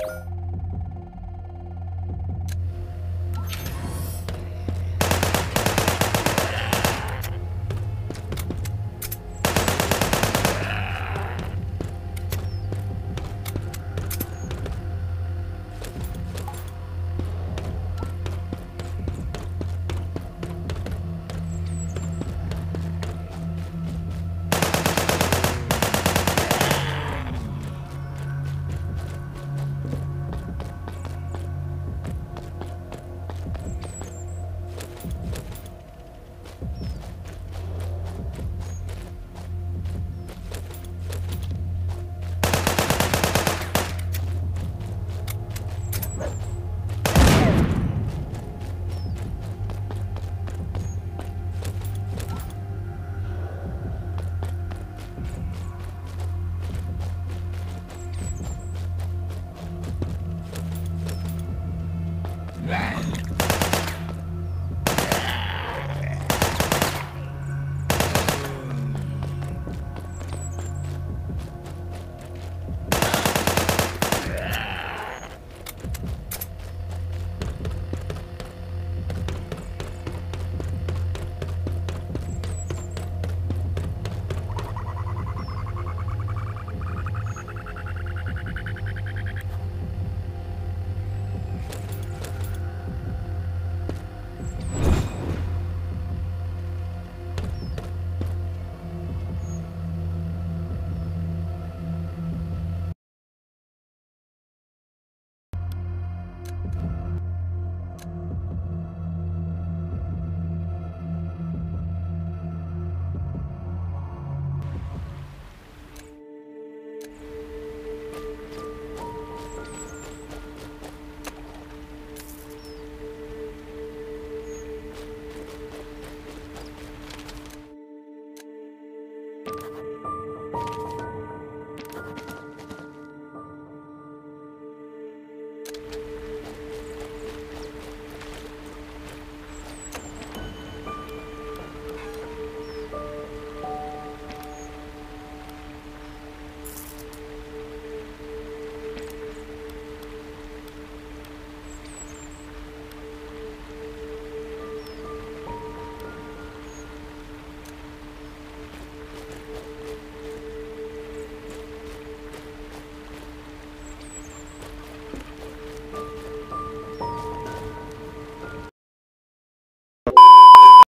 you